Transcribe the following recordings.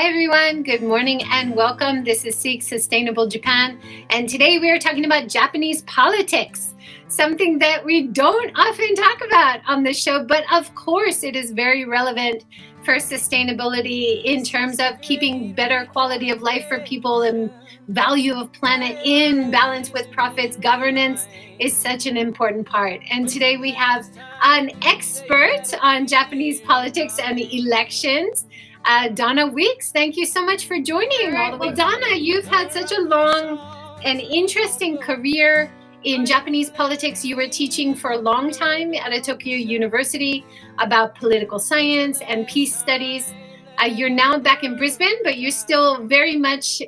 Hi, everyone. Good morning and welcome. This is Seek Sustainable Japan. And today we are talking about Japanese politics, something that we don't often talk about on the show, but of course it is very relevant for sustainability in terms of keeping better quality of life for people and value of planet in balance with profits. Governance is such an important part. And today we have an expert on Japanese politics and elections. Uh, Donna Weeks, thank you so much for joining. All Well, Donna, you've had such a long and interesting career in Japanese politics. You were teaching for a long time at a Tokyo University about political science and peace studies. Uh, you're now back in Brisbane, but you're still very much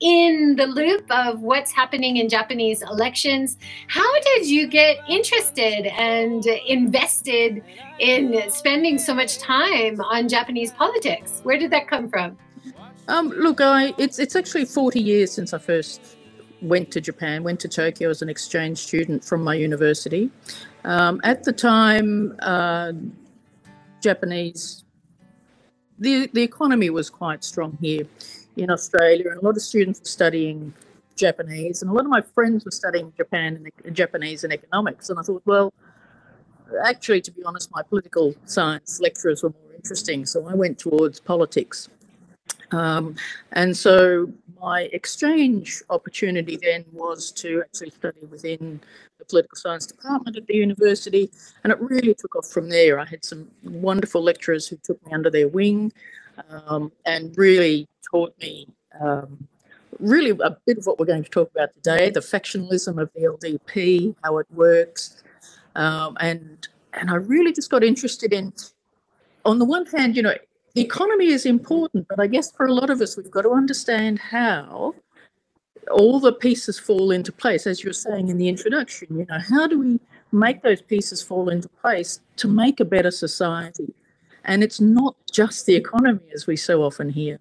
in the loop of what's happening in Japanese elections. How did you get interested and invested in spending so much time on Japanese politics? Where did that come from? Um, look, I it's it's actually forty years since I first went to Japan, went to Tokyo as an exchange student from my university. Um, at the time, uh, Japanese the the economy was quite strong here in Australia, and a lot of students were studying Japanese, and a lot of my friends were studying Japan and Japanese and economics. And I thought, well, actually, to be honest, my political science lecturers were more interesting, so I went towards politics. Um, and so my exchange opportunity then was to actually study within the political science department at the university, and it really took off from there. I had some wonderful lecturers who took me under their wing um, and really taught me um, really a bit of what we're going to talk about today the factionalism of the LDP, how it works. Um, and, and I really just got interested in, on the one hand, you know, the economy is important, but I guess for a lot of us, we've got to understand how all the pieces fall into place, as you were saying in the introduction. You know, how do we make those pieces fall into place to make a better society? And it's not just the economy, as we so often hear,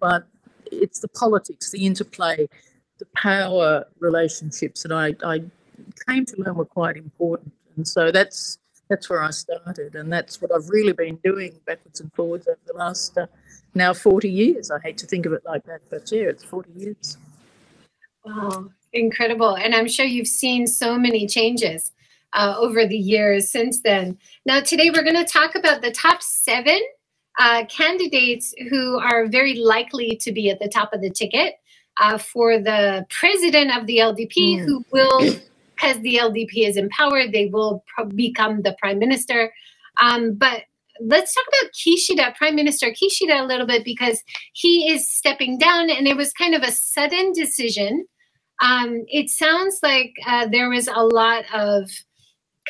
but it's the politics, the interplay, the power relationships that I, I came to learn were quite important. And so that's that's where I started, and that's what I've really been doing backwards and forwards over the last uh, now 40 years. I hate to think of it like that, but yeah, it's 40 years. Wow, incredible. And I'm sure you've seen so many changes uh, over the years since then. Now, today we're going to talk about the top seven uh, candidates who are very likely to be at the top of the ticket uh, for the president of the LDP, mm. who will, because the LDP is empowered, they will become the prime minister. Um, but let's talk about Kishida, Prime Minister Kishida, a little bit because he is stepping down, and it was kind of a sudden decision. Um, it sounds like uh, there was a lot of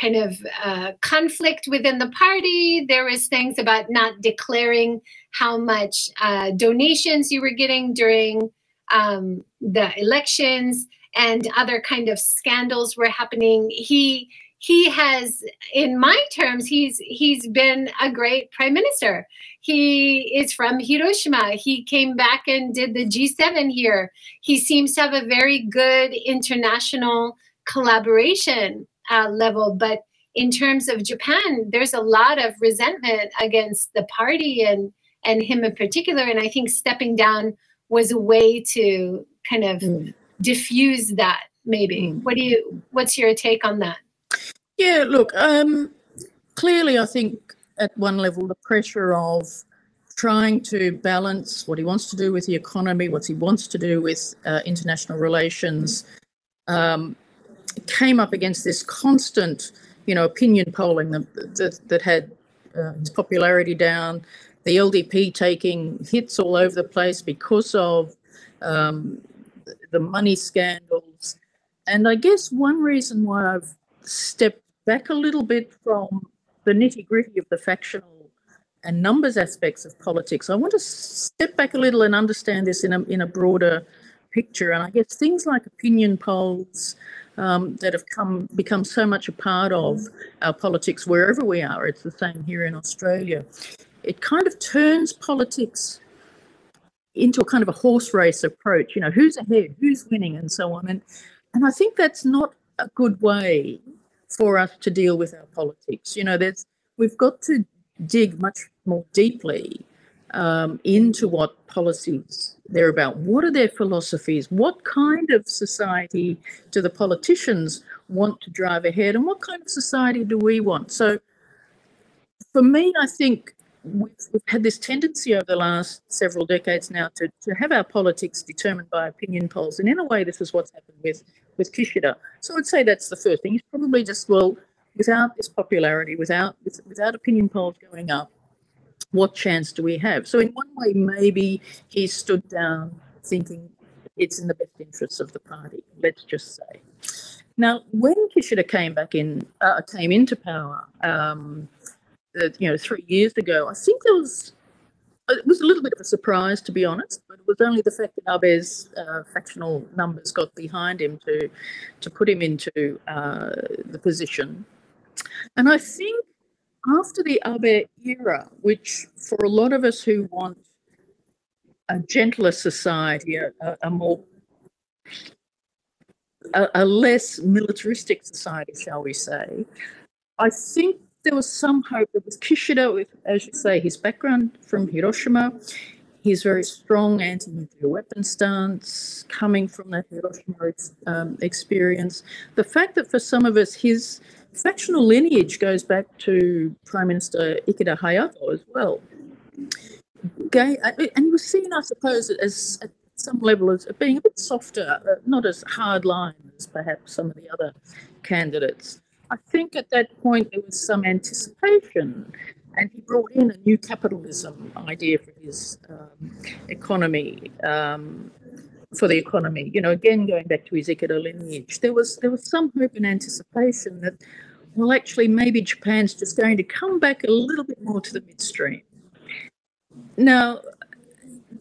kind of uh, conflict within the party. There was things about not declaring how much uh, donations you were getting during um, the elections, and other kind of scandals were happening. He he has, in my terms, he's he's been a great prime minister. He is from Hiroshima. He came back and did the G7 here. He seems to have a very good international collaboration uh, level. But in terms of Japan, there's a lot of resentment against the party and and him in particular. And I think stepping down was a way to kind of mm. diffuse that. Maybe. Mm. What do you? What's your take on that? Yeah. Look. Um, clearly, I think at one level the pressure of trying to balance what he wants to do with the economy, what he wants to do with uh, international relations, um, came up against this constant, you know, opinion polling that that, that had uh, its popularity down, the LDP taking hits all over the place because of um, the money scandals, and I guess one reason why I've stepped back a little bit from the nitty gritty of the factional and numbers aspects of politics, I want to step back a little and understand this in a in a broader picture. And I guess things like opinion polls, um, that have come become so much a part of our politics wherever we are. It's the same here in Australia. It kind of turns politics into a kind of a horse race approach. You know, who's ahead, who's winning, and so on. And and I think that's not a good way for us to deal with our politics. You know, there's we've got to dig much more deeply um, into what policies they're about. What are their philosophies? What kind of society do the politicians want to drive ahead? And what kind of society do we want? So, for me, I think we've, we've had this tendency over the last several decades now to, to have our politics determined by opinion polls. And in a way, this is what's happened with, with Kishida. So I'd say that's the first thing. He's probably just, well, without this popularity, without, without opinion polls going up, what chance do we have? So in one way, maybe he stood down thinking it's in the best interests of the party, let's just say. Now, when Kishida came back in, uh, came into power, um, uh, you know, three years ago, I think there was it was a little bit of a surprise, to be honest, but it was only the fact that Abe's uh, factional numbers got behind him to to put him into uh, the position. And I think after the Abe era, which for a lot of us who want a gentler society, a, a more a, a, less militaristic society, shall we say, I think there was some hope that with Kishida, with, as you say, his background from Hiroshima, his very strong anti-nuclear weapon stance coming from that Hiroshima um, experience, the fact that for some of us his factional lineage goes back to Prime Minister Ikeda Hayato as well. Gay, uh, and he was seen, I suppose, as at some level as being a bit softer, uh, not as hard line as perhaps some of the other candidates. I think at that point there was some anticipation, and he brought in a new capitalism idea for his um, economy. Um, for the economy, you know, again going back to his Ikeda lineage, there was there was some hope and anticipation that, well, actually, maybe Japan's just going to come back a little bit more to the midstream. Now,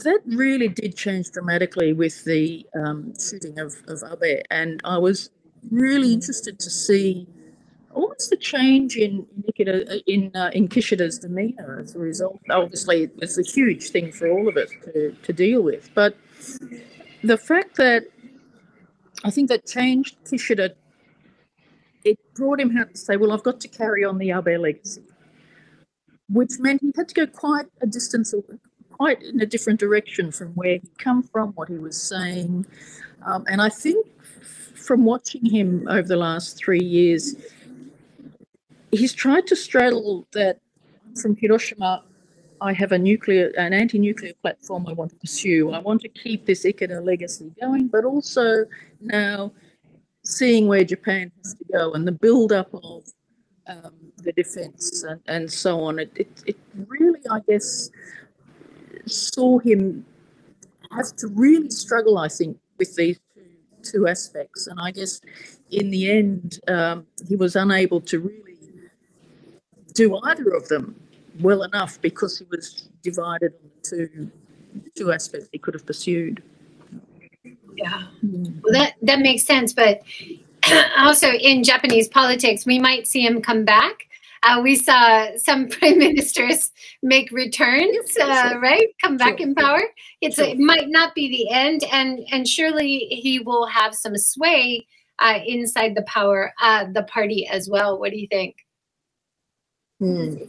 that really did change dramatically with the um, shooting of, of Abe, and I was really interested to see almost the change in Nikita, in uh, in Kishida's demeanour as a result. Obviously, it was a huge thing for all of us to, to deal with, but the fact that I think that changed Kishida, it brought him out to say, "Well, I've got to carry on the Abe legacy," which meant he had to go quite a distance, quite in a different direction from where he'd come from, what he was saying, um, and I think from watching him over the last three years he's tried to straddle that from Hiroshima. I have a nuclear, an anti-nuclear platform I want to pursue. I want to keep this Ikeda legacy going, but also now seeing where Japan has to go and the build-up of um, the defence and, and so on. It, it, it really, I guess, saw him have to really struggle, I think, with these two, two aspects. And I guess in the end, um, he was unable to really do either of them well enough because he was divided on the two two aspects he could have pursued. Yeah, well, that that makes sense. But also in Japanese politics, we might see him come back. Uh, we saw some prime ministers make returns, uh, right? Come back sure. in power. It's sure. it might not be the end, and and surely he will have some sway uh, inside the power uh, the party as well. What do you think? Mm.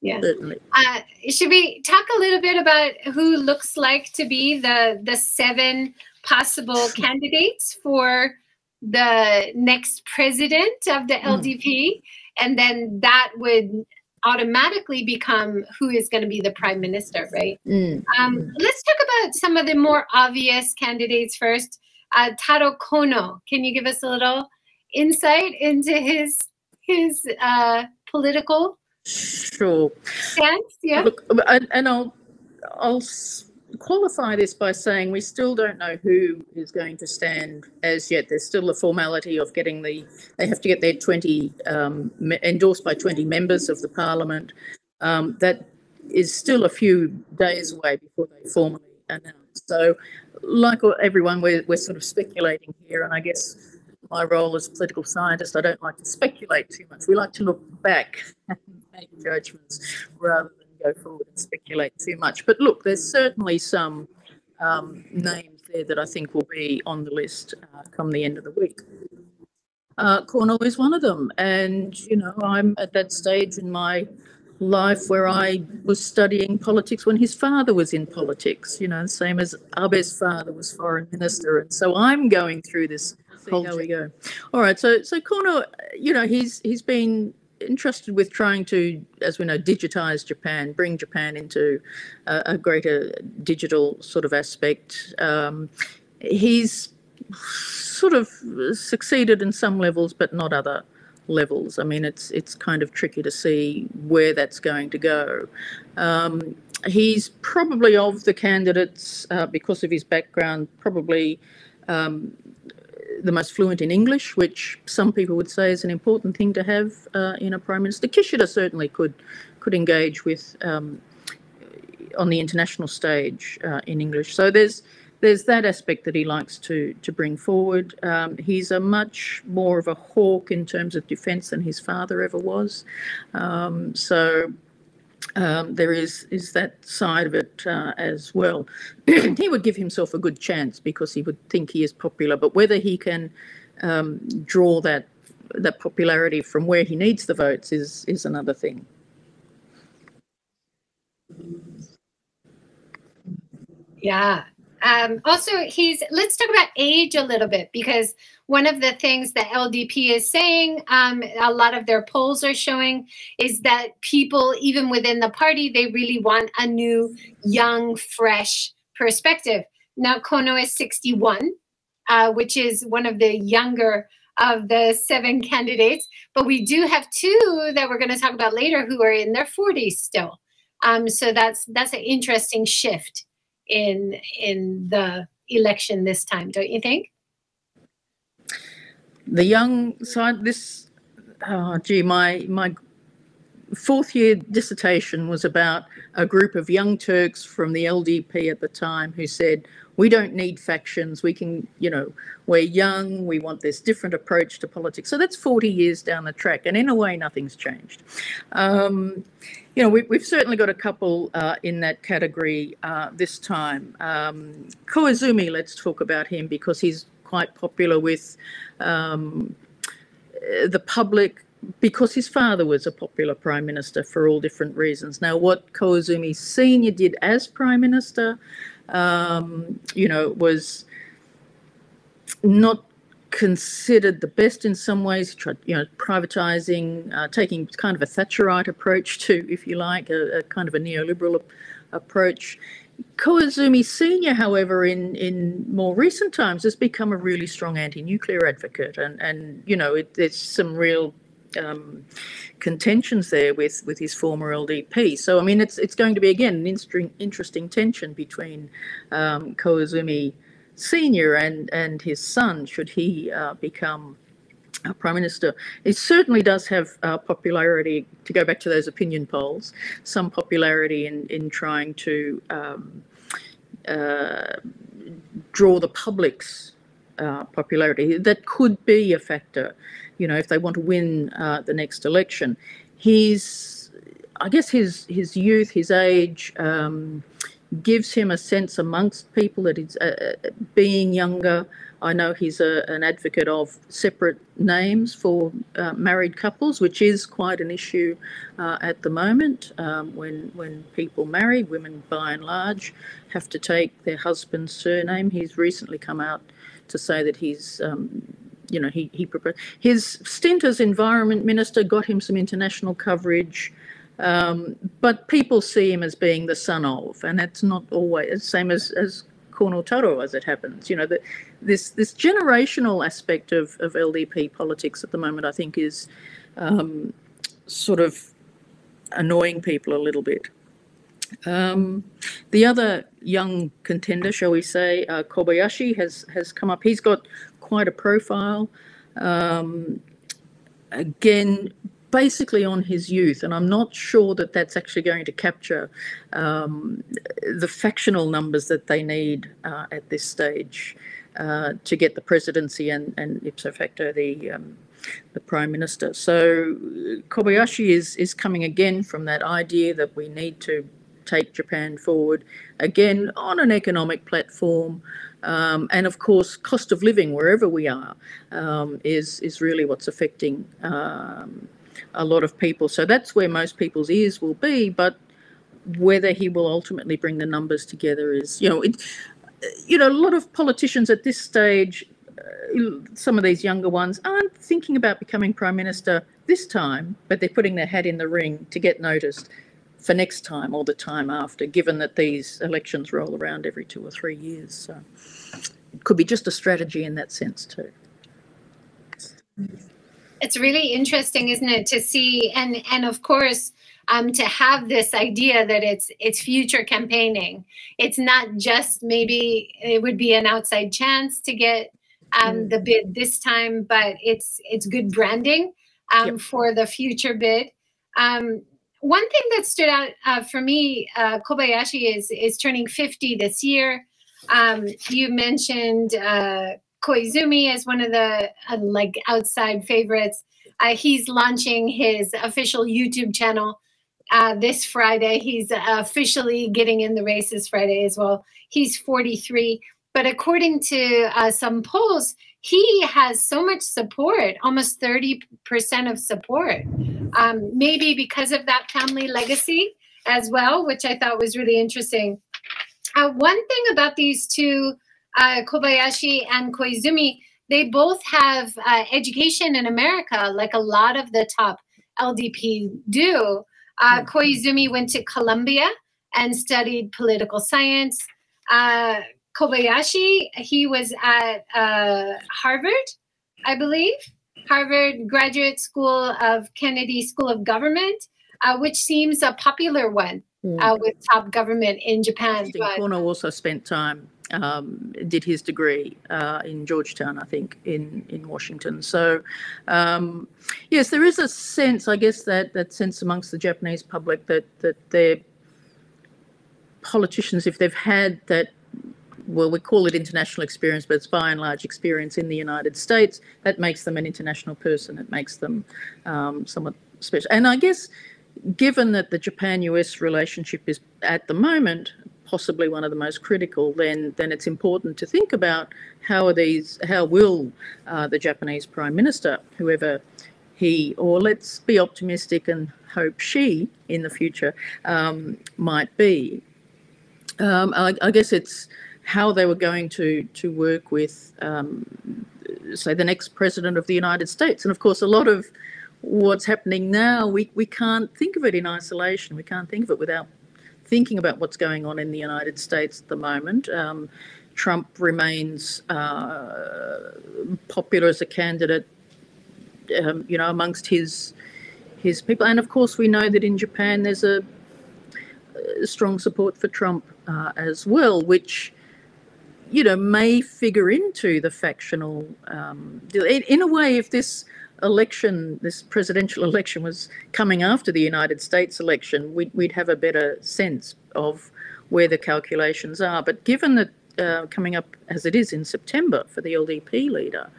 Yeah. Uh, should we talk a little bit about who looks like to be the the seven possible candidates for the next president of the LDP, mm. and then that would automatically become who is going to be the prime minister, right? Mm. Um, let's talk about some of the more obvious candidates first. Uh, Taro Kono, can you give us a little insight into his his uh, political sure stance? Yeah. Look, and, and I'll I'll qualify this by saying we still don't know who is going to stand as yet. There's still a formality of getting the, they have to get their 20, um, endorsed by 20 members of the parliament. Um, that is still a few days away before they formally announce. So, like everyone, we're, we're sort of speculating here, and I guess my role as political scientist, I don't like to speculate too much. We like to look back and make judgments rather than go forward and speculate too much. But look, there's certainly some um, names there that I think will be on the list uh, come the end of the week. Uh, Kono is one of them, and you know I'm at that stage in my life where I was studying politics when his father was in politics, you know, same as Abe's father was foreign minister. And so I'm going through this whole how we go. All right, so so Kono, you know, he's he's been entrusted with trying to, as we know, digitize Japan, bring Japan into a, a greater digital sort of aspect. Um, he's sort of succeeded in some levels, but not other levels. I mean, it's it's kind of tricky to see where that's going to go. Um, he's probably of the candidates uh, because of his background, probably um, the most fluent in English, which some people would say is an important thing to have uh, in a prime minister. Kishida certainly could could engage with um, on the international stage uh, in English. So there's there's that aspect that he likes to to bring forward. Um, he's a much more of a hawk in terms of defence than his father ever was. Um, so um, there is is that side of it uh, as well. he would give himself a good chance because he would think he is popular, but whether he can um, draw that that popularity from where he needs the votes is is another thing. Yeah, um, also, he's let's talk about age a little bit because one of the things that LDP is saying, um, a lot of their polls are showing, is that people, even within the party, they really want a new, young, fresh perspective. Now, Kono is 61, uh, which is one of the younger of the seven candidates, but we do have two that we're going to talk about later who are in their 40s still. Um, so that's that's an interesting shift in in the election this time, don't you think? The young side, this, oh, gee, my my fourth year dissertation was about a group of young Turks from the LDP at the time who said, we don't need factions. We can, you know, we're young. We want this different approach to politics. So that's 40 years down the track. And in a way, nothing's changed. Um, you know, we, have certainly got a couple uh, in that category uh, this time. Um, Koizumi, let's talk about him because he's quite popular with um, the public because his father was a popular prime minister for all different reasons. Now, what Koizumi Sr. did as prime minister um, you know, was not considered the best in some ways. Tried, you know, privatizing, uh, taking kind of a Thatcherite approach to, if you like, a, a kind of a neoliberal approach. Koizumi Senior, however, in, in more recent times, has become a really strong anti-nuclear advocate, and and you know, it, there's some real um, contentions there with with his former LDP. So I mean, it's it's going to be again an interesting interesting tension between um, Koizumi Senior and and his son should he uh, become. Prime Minister, it certainly does have uh, popularity. To go back to those opinion polls, some popularity in in trying to um, uh, draw the public's uh, popularity. That could be a factor you know, if they want to win uh, the next election. He's, I guess, his his youth, his age, um, gives him a sense amongst people that he's uh, uh, being younger. I know he's a, an advocate of separate names for uh, married couples, which is quite an issue uh, at the moment. Um, when when people marry, women by and large have to take their husband's surname. He's recently come out to say that he's um, you know, he, he proposed. His stint as environment minister got him some international coverage, um, but people see him as being the son of, and that's not always the same as, as Kono Taro, as it happens. You know, the, this this generational aspect of, of LDP politics at the moment, I think, is um, sort of annoying people a little bit. Um, the other young contender, shall we say, uh, Kobayashi, has has come up. He's got quite a profile. Um, again, basically on his youth, and I'm not sure that that's actually going to capture um, the factional numbers that they need uh, at this stage uh, to get the presidency and, and ipso facto the um, the prime minister. So Kobayashi is is coming again from that idea that we need to take Japan forward again on an economic platform. Um, and of course, cost of living wherever we are um, is is really what's affecting um, a lot of people. So that's where most people's ears will be. But whether he will ultimately bring the numbers together is, you know, it, you know, a lot of politicians at this stage, uh, some of these younger ones aren't thinking about becoming prime minister this time, but they're putting their hat in the ring to get noticed for next time or the time after, given that these elections roll around every two or three years. So it could be just a strategy in that sense too. It's really interesting, isn't it, to see and and of course um, to have this idea that it's it's future campaigning. It's not just maybe it would be an outside chance to get um, mm. the bid this time, but it's it's good branding um, yep. for the future bid. Um, one thing that stood out uh, for me, uh, Kobayashi is is turning 50 this year. Um, you mentioned uh, Koizumi as one of the uh, like outside favorites. Uh, he's launching his official YouTube channel uh, this Friday. He's officially getting in the races Friday as well. He's 43. But according to some polls, he has so much support, almost 30% of support. Um, maybe because of that family legacy as well, which I thought was really interesting. Uh, one thing about these two, uh, Kobayashi and Koizumi, they both have uh, education in America, like a lot of the top LDP do. Uh, hmm. Koizumi went to Columbia and studied political science. Uh, Kobayashi, he was at uh, Harvard, I believe, Harvard Graduate School of Kennedy School of Government, uh, which seems a popular one mm. uh, with top government in Japan. But, Kono also spent time, um, did his degree uh, in Georgetown, I think, in, in Washington. So, um, yes, there is a sense, I guess, that, that sense amongst the Japanese public that, that their politicians, if they've had that well, we call it international experience, but it's by and large experience in the United States. That makes them an international person. It makes them um, somewhat special. And I guess, given that the Japan-US relationship is at the moment possibly one of the most critical, then then it's important to think about how are these, how will uh, the Japanese Prime Minister, whoever he or let's be optimistic and hope she in the future um, might be. Um, I, I guess it's how they were going to to work with, um, say, the next president of the United States. And of course, a lot of what's happening now, we, we can't think of it in isolation. We can't think of it without thinking about what's going on in the United States at the moment. Um, Trump remains uh, popular as a candidate, um, you know, amongst his his people, and of course, we know that in Japan there's a, a strong support for Trump uh, as well, which you know, may figure into the factional. Um, in, in, a way, if this election, this presidential election, was coming after the United States election, we'd, we'd have a better sense of where the calculations are. But given that uh, coming up as it is in September for the LDP leader,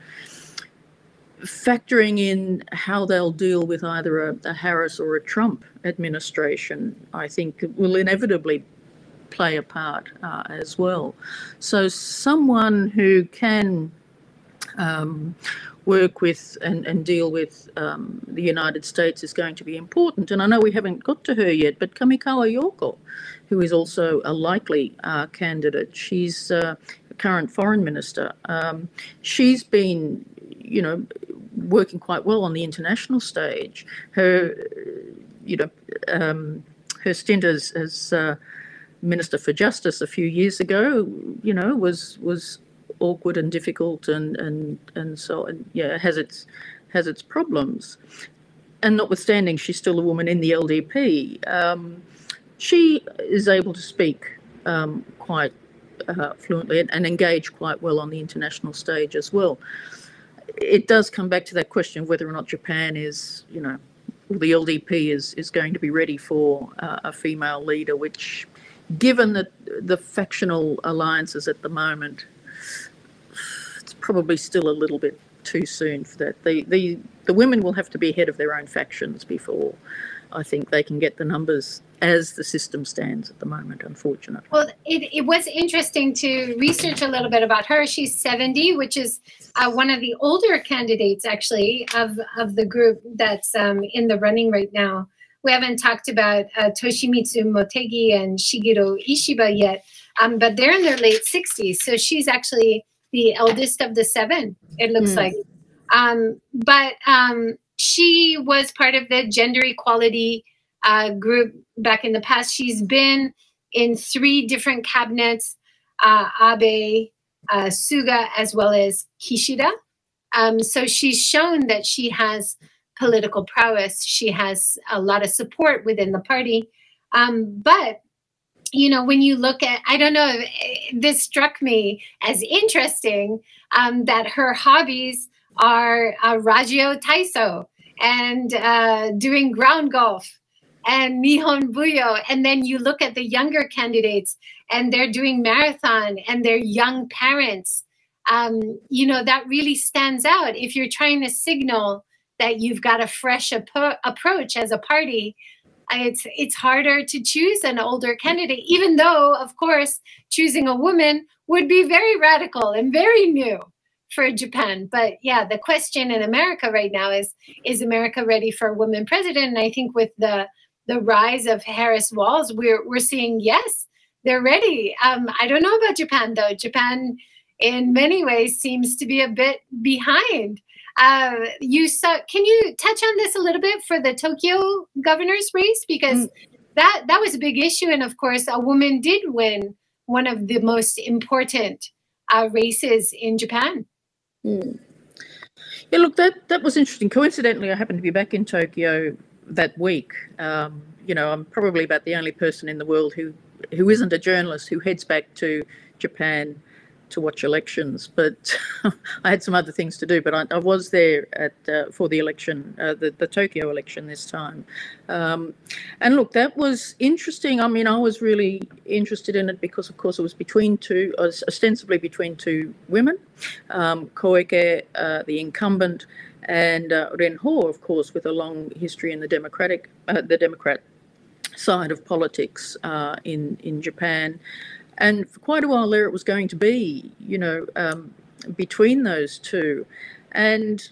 factoring in how they'll deal with either a, a Harris or a Trump administration, I think will inevitably play a part uh, as well. So someone who can um, work with and, and deal with um, the United States is going to be important. And I know we haven't got to her yet, but Kamikawa Yoko, who is also a likely uh, candidate, she's uh, a current foreign minister. Um, she's been, you know, working quite well on the international stage. Her, you know, um, her stint as, as uh, Minister for Justice a few years ago, you know, was was awkward and difficult and and and so and yeah, has its has its problems. And notwithstanding, she's still a woman in the LDP. Um, she is able to speak um, quite uh, fluently and, and engage quite well on the international stage as well. It does come back to that question of whether or not Japan is, you know, the LDP is is going to be ready for uh, a female leader, which given that the factional alliances at the moment, it's probably still a little bit too soon for that. The, the, the women will have to be head of their own factions before I think they can get the numbers as the system stands at the moment, unfortunately. Well, it, it was interesting to research a little bit about her. She's 70, which is uh, one of the older candidates, actually, of, of the group that's um, in the running right now. We haven't talked about uh, Toshimitsu Motegi and Shigeru Ishiba yet, um, but they're in their late 60s. So she's actually the eldest of the seven, it looks mm. like. Um, but um, she was part of the gender equality uh, group back in the past. She's been in three different cabinets, uh, Abe, uh, Suga, as well as Kishida. Um, so she's shown that she has political prowess. She has a lot of support within the party. Um, but, you know, when you look at, I don't know, this struck me as interesting um, that her hobbies are uh, Taiso and uh, doing ground golf and Nihon Buyo. And then you look at the younger candidates and they're doing marathon and they're young parents. Um, you know, that really stands out. If you're trying to signal that you've got a fresh ap- approach as a party, it's it's harder to choose an older candidate, even though, of course, choosing a woman would be very radical and very new for Japan. But yeah, the question in America right now is is America ready for a woman president? And I think with the the rise of Harris Walz, we're we're seeing yes, they're ready. Um, I don't know about Japan though. Japan, in many ways, seems to be a bit behind. Uh, you saw. Can you touch on this a little bit for the Tokyo governor's race because mm. that that was a big issue, and of course, a woman did win one of the most important uh, races in Japan. Mm. Yeah, look, that that was interesting. Coincidentally, I happened to be back in Tokyo that week. Um, you know, I'm probably about the only person in the world who who isn't a journalist who heads back to Japan to watch elections. But I had some other things to do. But I, I was there at uh, for the election, uh, the the Tokyo election this time. Um, and look, that was interesting. I mean, I was really interested in it because, of course, it was between two, ostensibly between two women, um, Koike, uh, the incumbent and uh, Renho, of course, with a long history in the Democratic, uh, the Democrat side of politics uh, in in Japan, and for quite a while there, it was going to be, you know, um, between those two, and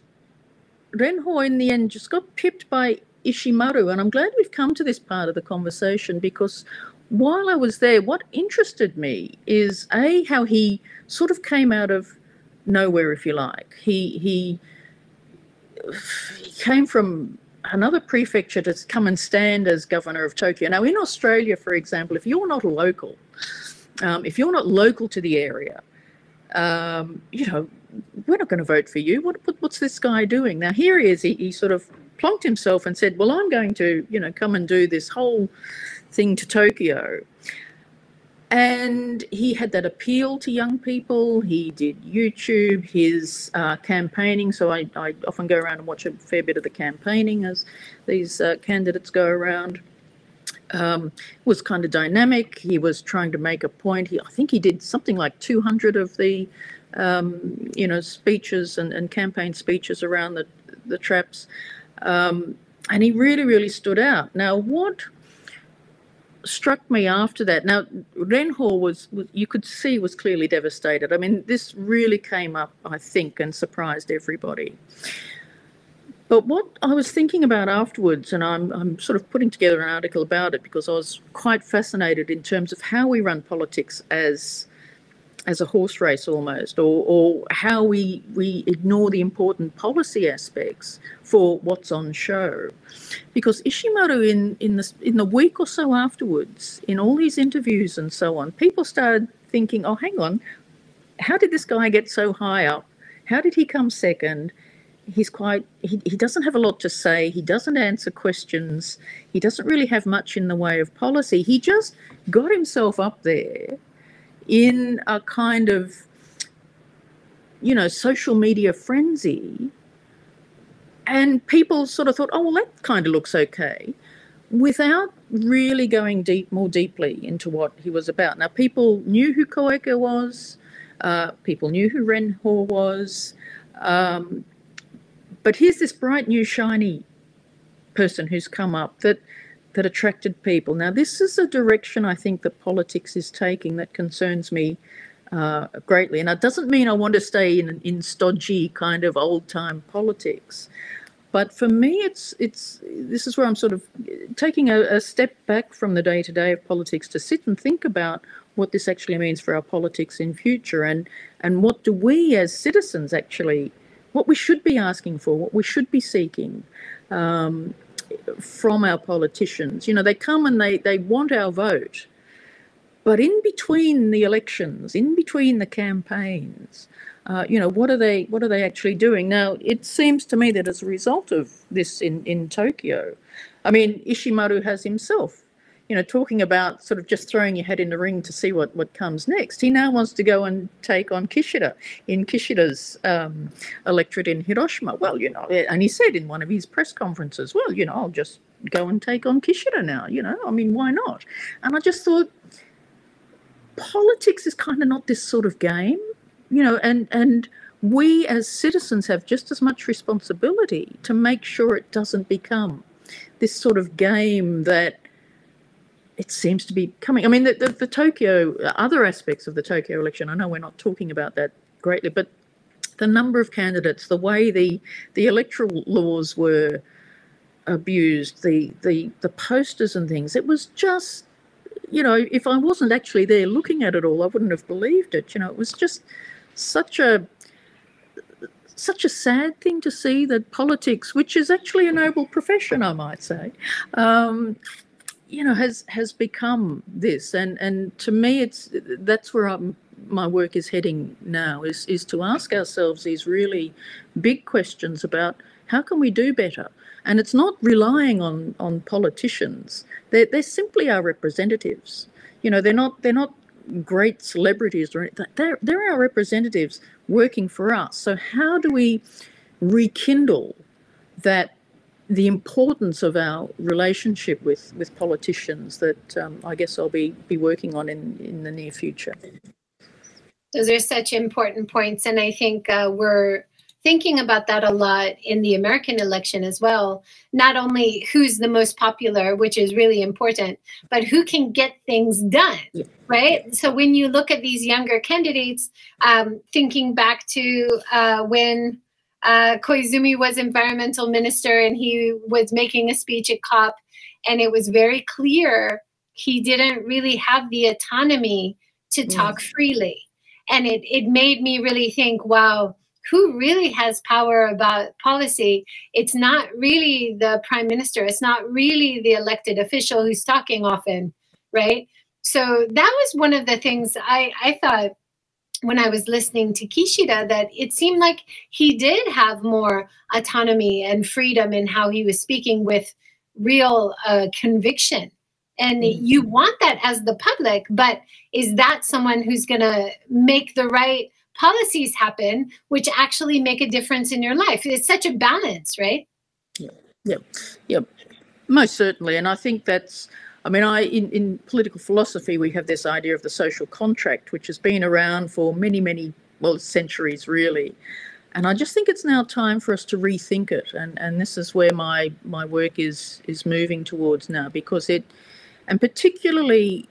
Renho in the end just got pipped by Ishimaru, and I'm glad we've come to this part of the conversation because while I was there, what interested me is a how he sort of came out of nowhere, if you like. He he he came from another prefecture to come and stand as governor of Tokyo. Now, in Australia, for example, if you're not a local, um, if you're not local to the area, um, you know, we're not going to vote for you. What, what, what's this guy doing? Now, here he is. He, he sort of plonked himself and said, well, I'm going to, you know, come and do this whole thing to Tokyo. And he had that appeal to young people. He did YouTube, his uh, campaigning. So I, I, often go around and watch a fair bit of the campaigning as these uh, candidates go around. Um, was kind of dynamic. He was trying to make a point. He, I think he did something like 200 of the, um, you know, speeches and, and campaign speeches around the the traps, um, and he really, really stood out. Now, what struck me after that. Now, Renho was, was, you could see, was clearly devastated. I mean, this really came up, I think, and surprised everybody. But what I was thinking about afterwards, and I'm, I'm sort of putting together an article about it because I was quite fascinated in terms of how we run politics as as a horse race almost, or, or how we, we ignore the important policy aspects for what's on show. Because Ishimaru, in, in, the, in the week or so afterwards, in all these interviews and so on, people started thinking, oh, hang on, how did this guy get so high up? How did he come second? He's quite, he, he doesn't have a lot to say. He doesn't answer questions. He doesn't really have much in the way of policy. He just got himself up there in a kind of, you know, social media frenzy. And people sort of thought, oh, well, that kind of looks okay, without really going deep, more deeply into what he was about. Now, people knew who Koike was, uh, people knew who Renho was, um, but here's this bright, new, shiny person who's come up that that attracted people. Now, this is a direction I think that politics is taking that concerns me uh, greatly. And that doesn't mean I want to stay in in stodgy kind of old time politics. But for me, it's it's this is where I'm sort of taking a, a step back from the day to day of politics to sit and think about what this actually means for our politics in future and and what do we as citizens actually what we should be asking for, what we should be seeking. Um, from our politicians. You know, they come and they, they want our vote. But in between the elections, in between the campaigns, uh, you know, what are they what are they actually doing? Now, it seems to me that as a result of this in, in Tokyo, I mean, Ishimaru has himself you know, talking about sort of just throwing your head in the ring to see what, what comes next. He now wants to go and take on Kishida in Kishida's um, electorate in Hiroshima. Well, you know, and he said in one of his press conferences, well, you know, I'll just go and take on Kishida now, you know, I mean, why not? And I just thought politics is kind of not this sort of game, you know, and, and, we as citizens have just as much responsibility to make sure it doesn't become this sort of game that it seems to be coming. I mean, the, the, the, Tokyo, other aspects of the Tokyo election, I know we're not talking about that greatly, but the number of candidates, the way the, the electoral laws were abused, the, the, the posters and things, it was just, you know, if I wasn't actually there looking at it all, I wouldn't have believed it. You know, it was just such a, such a sad thing to see that politics, which is actually a noble profession, I might say, um, you know has has become this. And and to me it's that's where I'm, my work is heading now is is to ask ourselves these really big questions about how can we do better? And it's not relying on on politicians. They're, they're simply our representatives. You know they're not they're not great celebrities or anything. They're, they're our representatives working for us. So how do we rekindle that the importance of our relationship with, with politicians that um, I guess I'll be, be working on in, in the near future. Those are such important points. And I think uh, we're thinking about that a lot in the American election as well. Not only who's the most popular, which is really important, but who can get things done, yeah. right? So when you look at these younger candidates, um, thinking back to uh, when uh, Koizumi was environmental minister and he was making a speech at COP, and it was very clear he didn't really have the autonomy to mm. talk mm. freely. And it, it made me really think, wow, who really has power about policy? It's not really the prime minister, it's not really the elected official who's talking often, right? So that was one of the things I, I thought when I was listening to Kishida that it seemed like he did have more autonomy and freedom in how he was speaking with real uh, conviction. And mm-hmm. you want that as the public, but is that someone who's going to make the right policies happen, which actually make a difference in your life? It's such a balance, right? Yeah, yeah, yeah, most certainly. And I think that's I mean, I in, in political philosophy, we have this idea of the social contract, which has been around for many, many, well, centuries really. And I just think it's now time for us to rethink it. And, and this is where my, my work is is moving towards now, because it, and particularly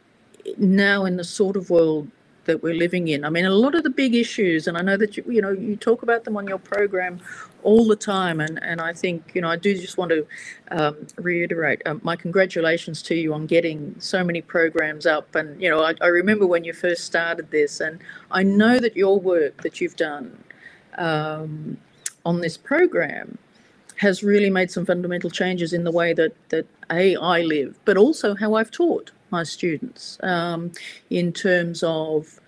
now in the sort of world that we're living in. I mean, a lot of the big issues, and I know that you, you know you talk about them on your program all the time, and and I think you know I do just want to um, reiterate um, my congratulations to you on getting so many programs up. And you know, I, I, remember when you first started this, and I know that your work that you've done um, on this program has really made some fundamental changes in the way that that a I live, but also how I've taught my students um, in terms of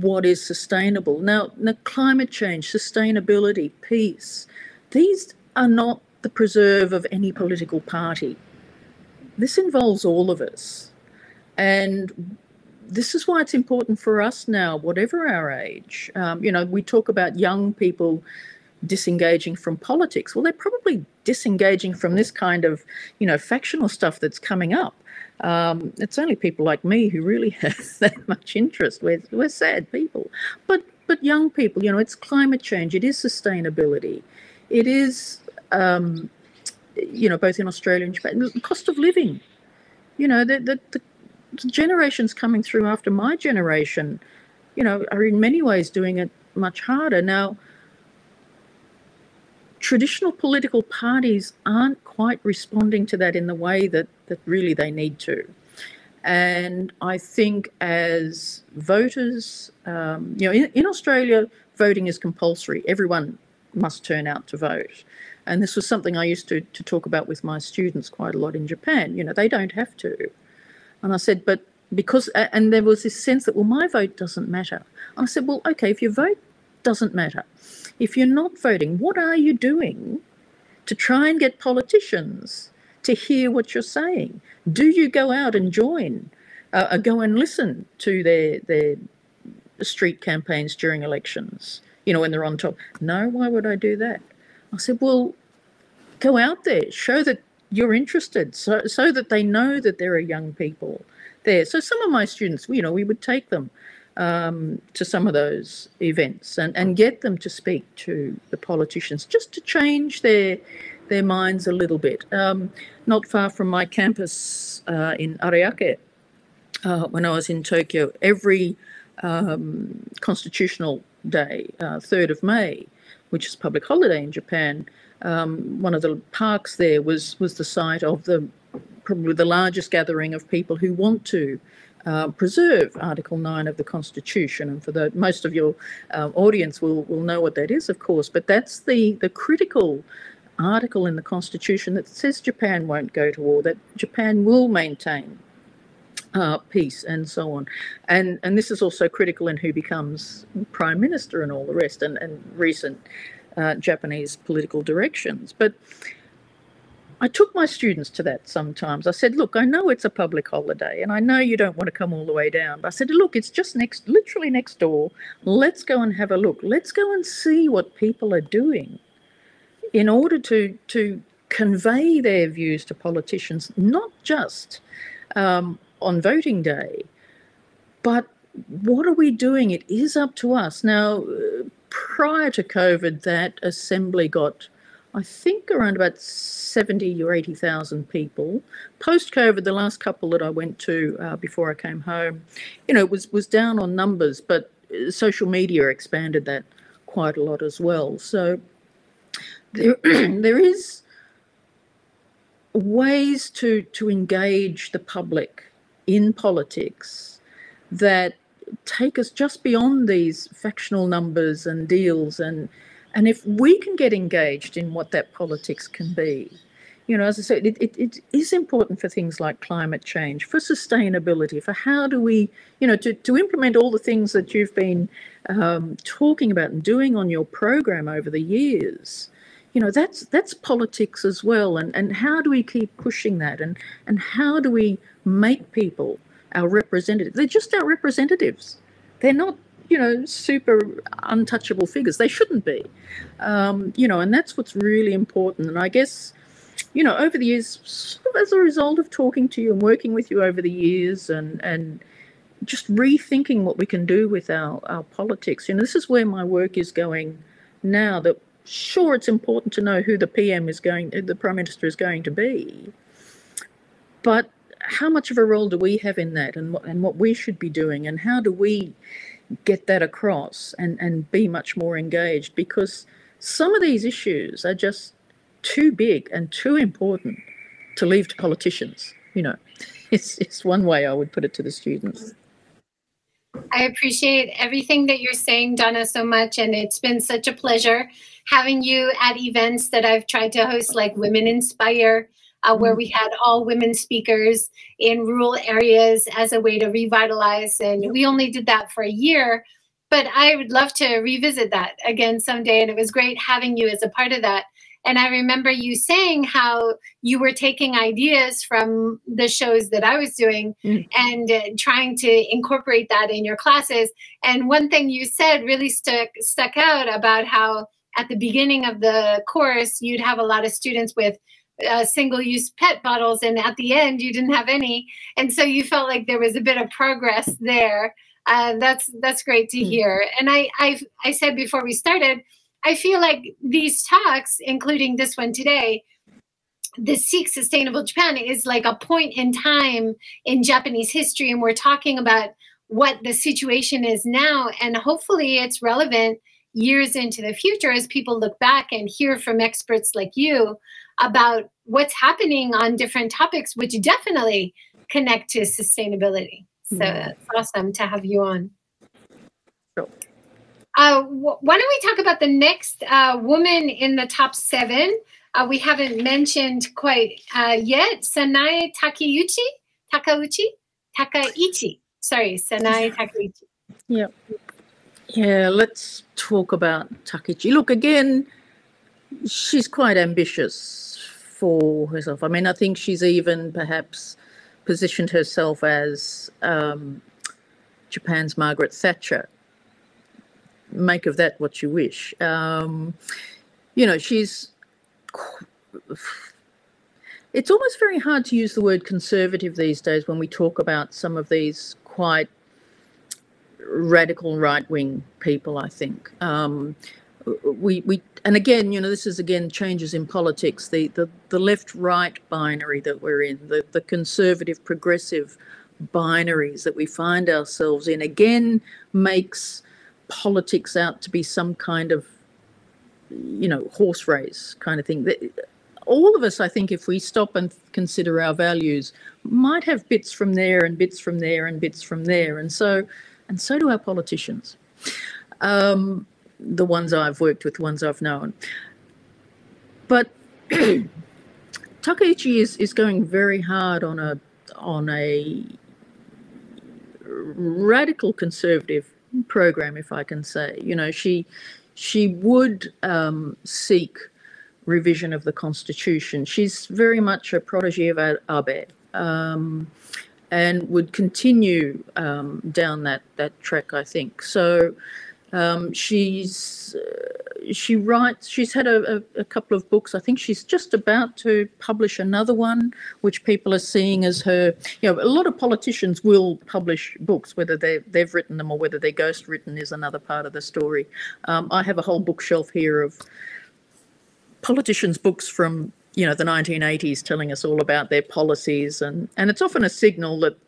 what is sustainable. Now, now, climate change, sustainability, peace, these are not the preserve of any political party. This involves all of us. And this is why it's important for us now, whatever our age. Um, you know, we talk about young people disengaging from politics. Well, they're probably disengaging from this kind of, you know, factional stuff that's coming up. Um, it's only people like me who really have that much interest. We're, we're sad people. But, but young people, you know, it's climate change, it is sustainability, it is, um, you know, both in Australia and Japan, the cost of living. You know, the, the, the, the generations coming through after my generation, you know, are in many ways doing it much harder. Now, traditional political parties aren't quite responding to that in the way that, that really they need to. And I think as voters, um, you know, in, in Australia, voting is compulsory. Everyone must turn out to vote. And this was something I used to, to talk about with my students quite a lot in Japan. You know, they don't have to. And I said, but because, and there was this sense that, well, my vote doesn't matter. I said, well, okay, if your vote doesn't matter, if you're not voting, what are you doing to try and get politicians to hear what you're saying? Do you go out and join, uh, go and listen to their, their street campaigns during elections, you know, when they're on top? No, why would I do that? I said, well, go out there, show that you're interested, so so that they know that there are young people there. So some of my students, you know, we would take them um, to some of those events and, and get them to speak to the politicians, just to change their their minds a little bit. Um, not far from my campus uh, in Ariake, uh, when I was in Tokyo, every um, constitutional day, uh, 3rd of May, which is public holiday in Japan, um, one of the parks there was was the site of the probably the largest gathering of people who want to uh, preserve Article 9 of the Constitution. And for the most of your uh, audience will, will know what that is, of course, but that's the, the critical article in the Constitution that says Japan won't go to war, that Japan will maintain uh, peace and so on. And and this is also critical in who becomes prime minister and all the rest, and, and recent uh, Japanese political directions. But I took my students to that sometimes. I said, look, I know it's a public holiday and I know you don't want to come all the way down. But I said, look, it's just next, literally next door. Let's go and have a look. Let's go and see what people are doing in order to, to convey their views to politicians, not just um, on voting day, but what are we doing? It is up to us. Now, prior to COVID, that assembly got I think around about 70 or 80,000 people. Post COVID, the last couple that I went to uh, before I came home, you know, was, was down on numbers, but uh, social media expanded that quite a lot as well. So there, there is ways to, to engage the public in politics that take us just beyond these factional numbers and deals and and if we can get engaged in what that politics can be, you know, as I said, it, it, it is important for things like climate change, for sustainability, for how do we, you know, to, to implement all the things that you've been um, talking about and doing on your program over the years. You know, that's that's politics as well. And, and how do we keep pushing that? And, and how do we make people our representatives? They're just our representatives. They're not you know, super untouchable figures. They shouldn't be, um, you know, and that's what's really important. And I guess, you know, over the years, as a result of talking to you and working with you over the years and, and just rethinking what we can do with our, our politics, you know, this is where my work is going now that sure it's important to know who the PM is going, the Prime Minister is going to be, but how much of a role do we have in that and what, and what we should be doing and how do we get that across and, and be much more engaged because some of these issues are just too big and too important to leave to politicians. You know, it's, it's one way I would put it to the students. I appreciate everything that you're saying, Donna, so much. And it's been such a pleasure having you at events that I've tried to host, like Women Inspire, uh, where mm-hmm. we had all women speakers in rural areas as a way to revitalize. And we only did that for a year, but I would love to revisit that again someday. And it was great having you as a part of that. And I remember you saying how you were taking ideas from the shows that I was doing mm. and uh, trying to incorporate that in your classes. And one thing you said really stuck stuck out about how at the beginning of the course you'd have a lot of students with uh, single-use PET bottles, and at the end you didn't have any, and so you felt like there was a bit of progress there. Uh, that's that's great to hmm. hear. And I I I said before we started, I feel like these talks, including this one today, the Seek Sustainable Japan is like a point in time in Japanese history, and we're talking about what the situation is now, and hopefully it's relevant years into the future as people look back and hear from experts like you about what's happening on different topics, which definitely connect to sustainability. So mm. it's awesome to have you on. Sure. Uh, why don't we talk about the next uh, woman in the top seven? Uh, we haven't mentioned quite uh, yet. Sanae Takeuchi, Takauchi, Takaichi. Sorry, Sanae Takaichi. Yeah. Yeah, let's talk about Takaichi. Look, again, she's quite ambitious for herself. I mean, I think she's even perhaps positioned herself as um, Japan's Margaret Thatcher. Make of that what you wish. Um, you know, she's. It's almost very hard to use the word conservative these days when we talk about some of these quite radical right wing people, I think. Um, we, we and again, you know, this is again changes in politics. The the, the left right binary that we're in, the, the conservative progressive binaries that we find ourselves in, again makes politics out to be some kind of you know horse race kind of thing. That all of us, I think, if we stop and consider our values, might have bits from there and bits from there and bits from there, and so and so do our politicians. Um, the ones I've worked with, the ones I've known. But Takaichi is, is going very hard on a on a radical conservative program, if I can say. You know, she she would um, seek revision of the constitution. She's very much a protege of Abe. Um, and would continue um, down that that track. I think so. Um, she's uh, she writes. She's had a, a, a, couple of books. I think she's just about to publish another one, which people are seeing as her. You know, a lot of politicians will publish books, whether they they've written them or whether they're ghost written is another part of the story. Um, I have a whole bookshelf here of politicians' books from you know the 1980s telling us all about their policies and and it's often a signal that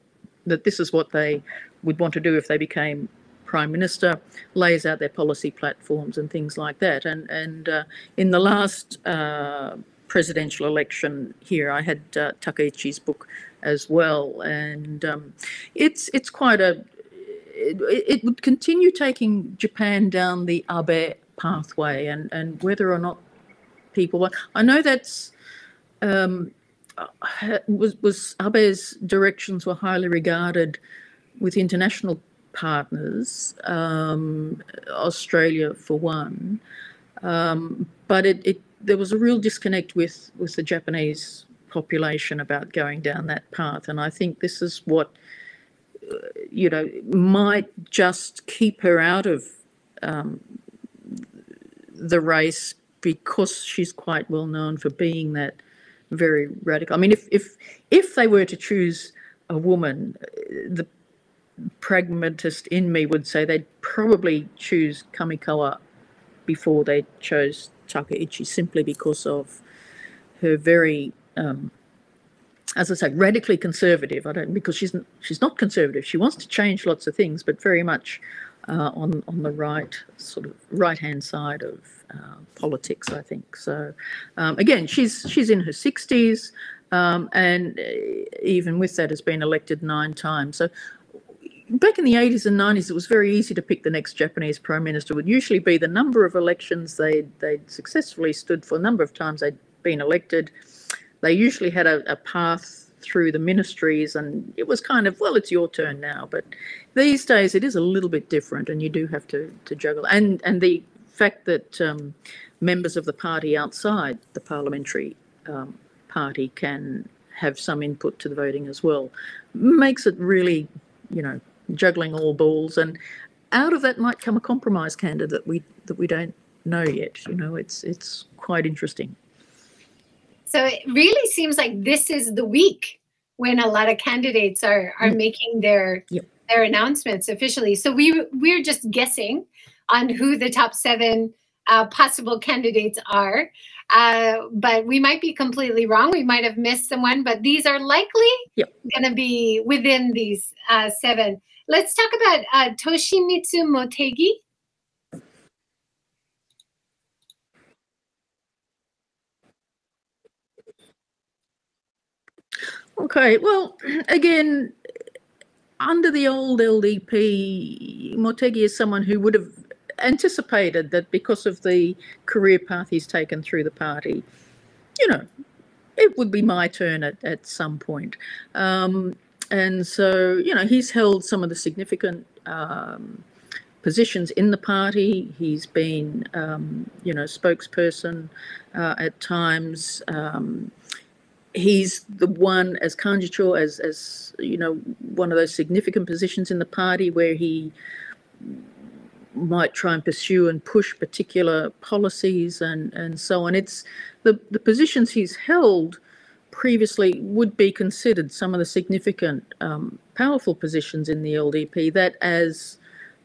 that this is what they would want to do if they became prime minister lays out their policy platforms and things like that and and uh, in the last uh, presidential election here I had uh, Takaichi's book as well and um, it's it's quite a it, it would continue taking Japan down the Abe pathway and and whether or not people. want. I know that's um, was was Abe's directions were highly regarded with international partners, um, Australia for one, um, but it, it there was a real disconnect with with the Japanese population about going down that path, and I think this is what uh, you know might just keep her out of um, the race because she's quite well known for being that very radical. I mean, if if if they were to choose a woman, the pragmatist in me would say they'd probably choose Kamikawa before they chose Takaichi, simply because of her very, um, as I say, radically conservative. I don't because she's she's not conservative. She wants to change lots of things, but very much uh, on on the right sort of right hand side of uh, politics, I think. So um, again, she's she's in her sixties, um, and uh, even with that, has been elected nine times. So back in the 80s and 90s, it was very easy to pick the next Japanese prime minister. It would usually be the number of elections they'd, they'd successfully stood for, number of times they'd been elected. They usually had a, a path through the ministries, and it was kind of well, it's your turn now. But these days, it is a little bit different, and you do have to to juggle. And and the fact that um, members of the party outside the parliamentary um, party can have some input to the voting as well makes it really, you know, juggling all balls. And out of that might come a compromise candidate that we that we don't know yet. You know, it's it's quite interesting. So it really seems like this is the week when a lot of candidates are are mm. making their yep. their announcements officially. So we we're just guessing on who the top seven uh, possible candidates are. Uh, but we might be completely wrong. We might have missed someone, but these are likely yep. going to be within these uh, seven. Let's talk about uh, Toshimitsu Motegi. Okay, well, again, under the old LDP, Motegi is someone who would have anticipated that because of the career path he's taken through the party, you know, it would be my turn at, at some point. Um, and so, you know, he's held some of the significant um, positions in the party. He's been, um, you know, spokesperson uh, at times. Um, he's the one as Kanjicho, as as you know, one of those significant positions in the party where he might try and pursue and push particular policies and and so on. It's the the positions he's held previously would be considered some of the significant um, powerful positions in the LDP that as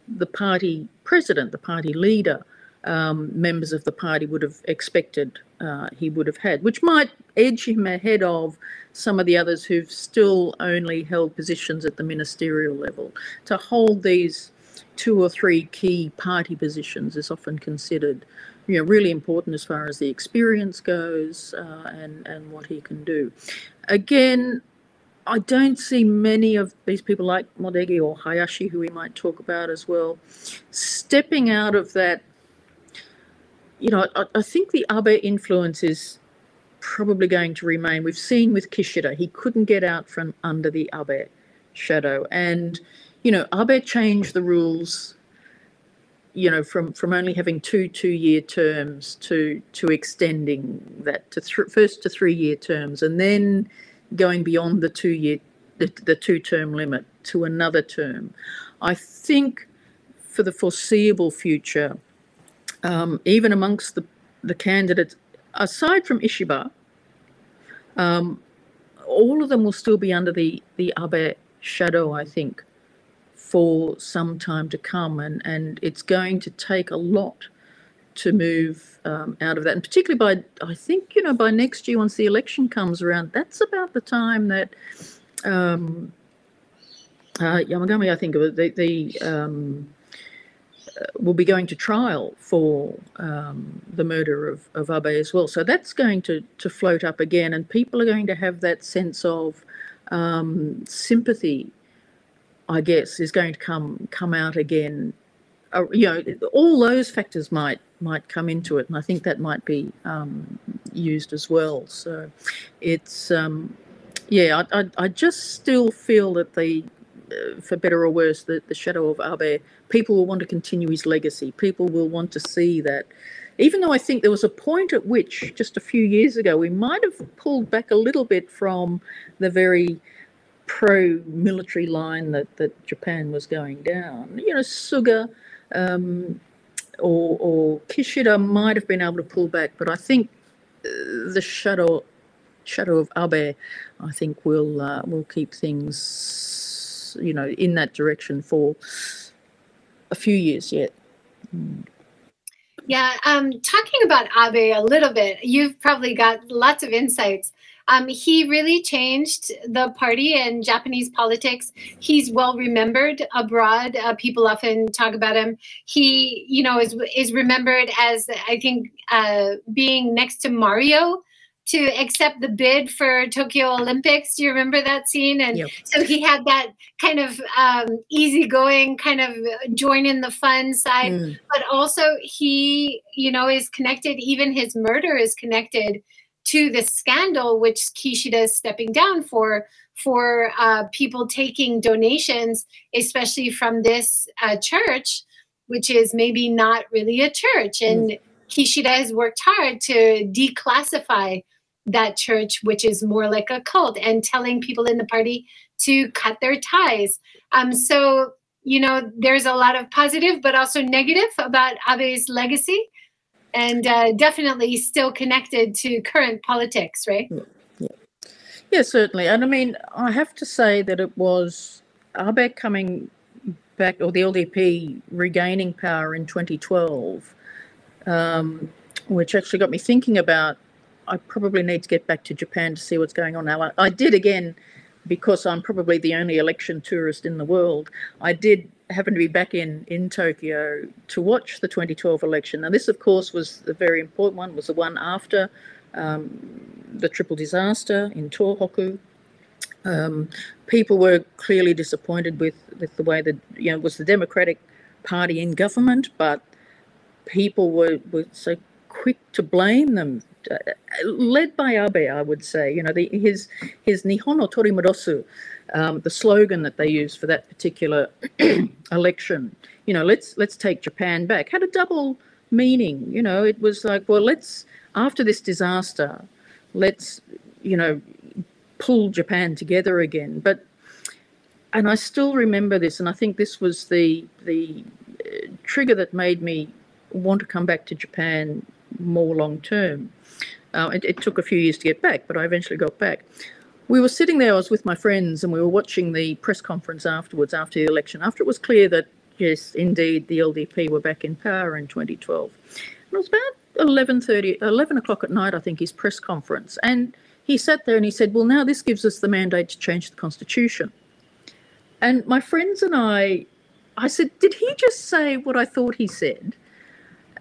the party president, the party leader, um, members of the party would have expected uh, he would have had, which might edge him ahead of some of the others who've still only held positions at the ministerial level. To hold these two or three key party positions is often considered you know, really important as far as the experience goes uh, and, and what he can do. Again, I don't see many of these people like Motegi or Hayashi, who we might talk about as well, stepping out of that you know, I, I think the Abe influence is probably going to remain. We've seen with Kishida, he couldn't get out from under the Abe shadow. And, you know, Abe changed the rules, you know, from, from only having two two year terms to to extending that to th- first to three year terms and then going beyond the two year the, the two term limit to another term. I think for the foreseeable future, um, even amongst the, the candidates, aside from Ishiba, um, all of them will still be under the, the Abe shadow, I think, for some time to come. And, and it's going to take a lot to move um, out of that. And particularly by, I think, you know, by next year, once the election comes around, that's about the time that um, uh, Yamagami, I think, the, the um, will be going to trial for um, the murder of, of Abe as well. So that's going to, to float up again, and people are going to have that sense of um, sympathy, I guess, is going to come come out again. Uh, you know, all those factors might might come into it, and I think that might be um, used as well. So it's um, yeah, I, I, I just still feel that the uh, for better or worse, the, the shadow of Abe, people will want to continue his legacy. People will want to see that. Even though I think there was a point at which, just a few years ago, we might have pulled back a little bit from the very pro military line that, that Japan was going down. You know, Suga um, or, or Kishida might have been able to pull back, but I think uh, the shadow shadow of Abe, I think, will uh, will keep things you know, in that direction for a few years yet. Mm. Yeah, um, talking about Abe a little bit, you've probably got lots of insights. Um, he really changed the party and Japanese politics. He's well remembered abroad. Uh, people often talk about him. He, you know, is is remembered as I think uh, being next to Mario to accept the bid for Tokyo Olympics. Do you remember that scene? And yep. so he had that kind of um, easygoing, kind of join in the fun side, mm. but also he, you know, is connected. Even his murder is connected to the scandal, which Kishida is stepping down for, for uh, people taking donations, especially from this uh, church, which is maybe not really a church. And mm. Kishida has worked hard to declassify that church, which is more like a cult, and telling people in the party to cut their ties. Um, so, you know, there's a lot of positive, but also negative about Abe's legacy, and uh, definitely still connected to current politics, right? Yeah. yeah, certainly. And I mean, I have to say that it was Abe coming back, or the LDP regaining power in 2012. Um, which actually got me thinking about I probably need to get back to Japan to see what's going on now. I, I did again because I'm probably the only election tourist in the world. I did happen to be back in in Tokyo to watch the 2012 election. Now this, of course, was the very important one. Was the one after um, the triple disaster in Tohoku. Um, people were clearly disappointed with, with the way that you know was the Democratic Party in government, but people were, were so quick to blame them, uh, led by Abe, I would say. You know, the, his his Nihon no Torimodosu, um, the slogan that they used for that particular election. You know, let's let's take Japan back had a double meaning. You know, it was like, well, let's after this disaster, let's you know pull Japan together again. But and I still remember this, and I think this was the the uh, trigger that made me want to come back to Japan more long term. Uh, it, it, took a few years to get back, but I eventually got back. We were sitting there, I was with my friends, and we were watching the press conference afterwards, after the election, after it was clear that, yes, indeed, the LDP were back in power in 2012. And it was about 11.30, 11 o'clock at night, I think, his press conference. And he sat there and he said, well, now this gives us the mandate to change the constitution. And my friends and I, I said, did he just say what I thought he said?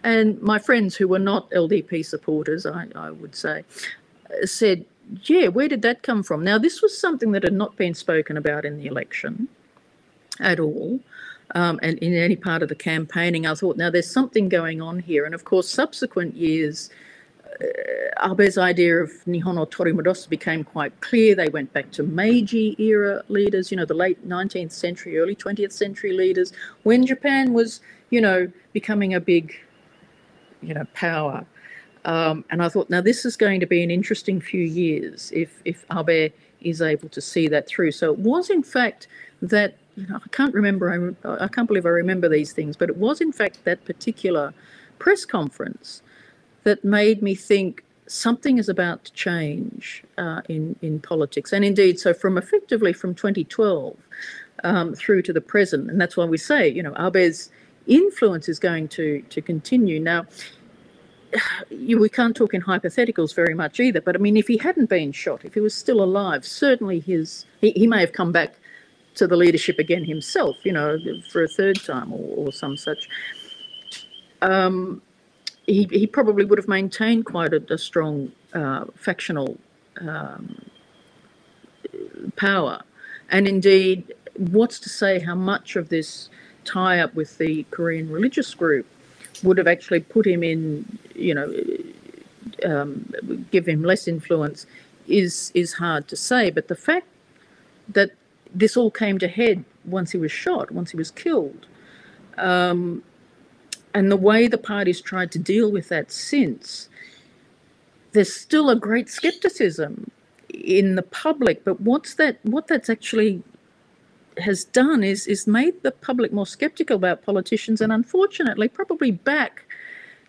And my friends who were not LDP supporters, I, I would say, said, yeah, where did that come from? Now, this was something that had not been spoken about in the election at all. Um, and in any part of the campaigning, I thought, now there's something going on here. And of course, subsequent years, uh, Abe's idea of Nihon no Torimodosu became quite clear. They went back to Meiji era leaders, you know, the late 19th century, early 20th century leaders, when Japan was, you know, becoming a big, you know, power. Um, and I thought, now this is going to be an interesting few years if if Abe is able to see that through. So it was in fact that you know I can't remember I, I can't believe I remember these things, but it was in fact that particular press conference that made me think something is about to change uh, in in politics, and indeed, so from effectively from 2012 um, through to the present, and that's why we say, you know, Abe's influence is going to to continue. Now, you, we can't talk in hypotheticals very much either. But I mean, if he hadn't been shot, if he was still alive, certainly his he, he may have come back to the leadership again himself, you know, for a third time or, or some such. Um, he, he probably would have maintained quite a, a strong uh, factional um, power. And indeed, what's to say how much of this tie up with the Korean religious group would have actually put him in, you know, um, give him less influence is is hard to say. But the fact that this all came to head once he was shot, once he was killed, um, and the way the parties tried to deal with that since, there's still a great skepticism in the public. But what's that? What that's actually has done is is made the public more skeptical about politicians, and unfortunately, probably back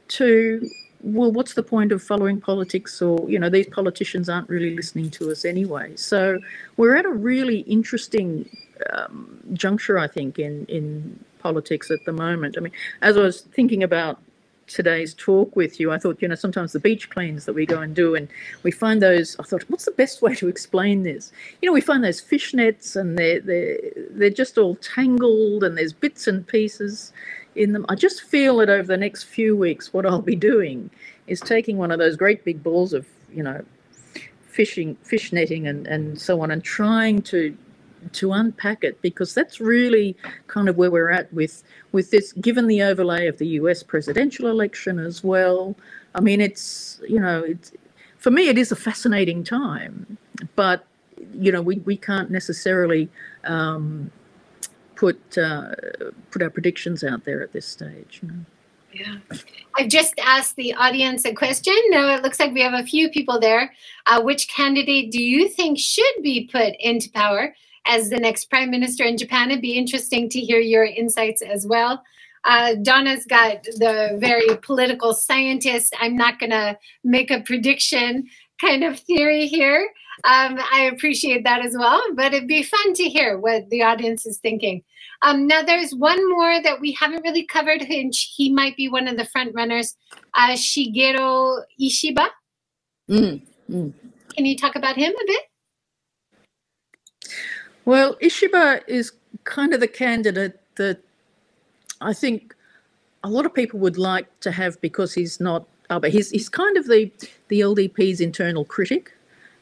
to well, what's the point of following politics? Or you know, these politicians aren't really listening to us anyway. So we're at a really interesting um, juncture, I think, in in politics at the moment. I mean, as I was thinking about today's talk with you, I thought, you know, sometimes the beach cleans that we go and do, and we find those. I thought, what's the best way to explain this? You know, we find those fish nets, and they're they're they're just all tangled, and there's bits and pieces in them. I just feel that over the next few weeks, what I'll be doing is taking one of those great big balls of, you know, fishing, fish netting, and and so on, and trying to to unpack it because that's really kind of where we're at with with this given the overlay of the US presidential election as well i mean it's you know it's for me it is a fascinating time but you know we, we can't necessarily um, put uh, put our predictions out there at this stage you know yeah. I've just asked the audience a question. Now it looks like we have a few people there. Uh, which candidate do you think should be put into power? As the next prime minister in Japan. It'd be interesting to hear your insights as well. Uh, Donna's got the very political scientist. I'm not going to make a prediction kind of theory here. Um, I appreciate that as well, but it'd be fun to hear what the audience is thinking. Um, now, there's one more that we haven't really covered, and he might be one of the front runners, uh, Shigeru Ishiba. Mm, mm. Can you talk about him a bit? Well, Ishiba is kind of the candidate that I think a lot of people would like to have because he's not, uh, but he's, he's kind of the, the LDP's internal critic.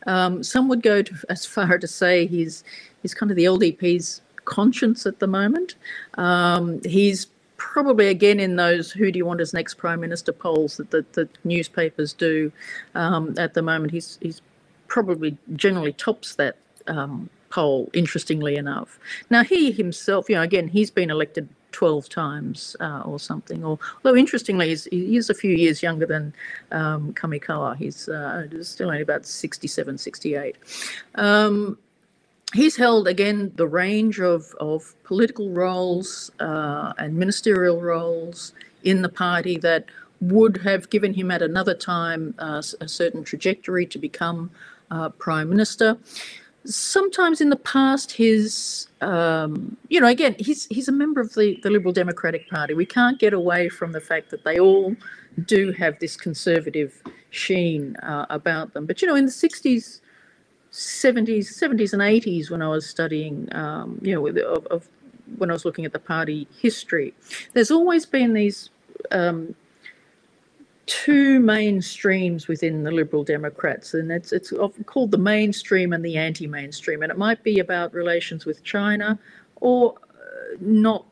Um, some would go to, as far to say he's, he's kind of the LDP's conscience at the moment. Um, he's probably again in those who do you want as next prime minister polls that the, the newspapers do um, at the moment. He's he's probably generally tops that um, poll. Interestingly enough, now he himself, you know, again he's been elected 12 times uh, or something. Or, although interestingly, he's, he is a few years younger than um, Kamikawa. He's uh, still only about 67, 68. Um, he's held again the range of, of political roles uh, and ministerial roles in the party that would have given him at another time uh, a certain trajectory to become uh, prime minister. Sometimes in the past, his, um, you know, again, he's he's a member of the, the Liberal Democratic Party. We can't get away from the fact that they all do have this conservative sheen uh, about them. But you know, in the '60s, 70s, 70s and 80s when I was studying, um, you know, of, of, when I was looking at the party history, there's always been these um, two main streams within the Liberal Democrats, and it's it's often called the mainstream and the anti-mainstream, and it might be about relations with China or uh, not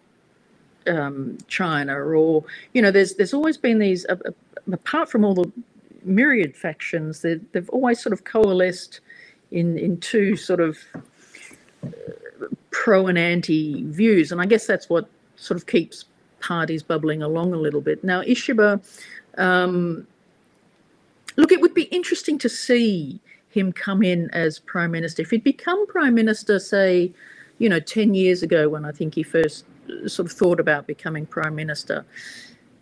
um, China, or you know, there's there's always been these uh, uh apart from all the myriad factions, they've always sort of coalesced in in two sort of uh, pro and anti views, and I guess that's what sort of keeps parties bubbling along a little bit. Now, Ishiba, um, look, it would be interesting to see him come in as prime minister. If he'd become prime minister, say, you know, ten years ago, when I think he first uh, sort of thought about becoming prime minister.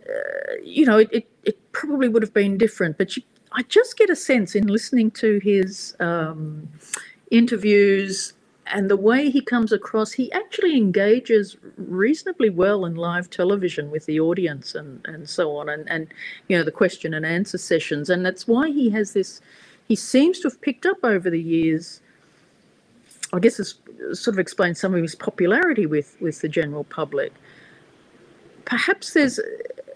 Uh, you know, it, it, it, probably would have been different, but you, I just get a sense in listening to his um, interviews and the way he comes across, he actually engages reasonably well in live television with the audience and, and so on, and, and you know the question and answer sessions, and that's why he has this. He seems to have picked up over the years. I guess this sort of explains some of his popularity with with the general public. Perhaps there's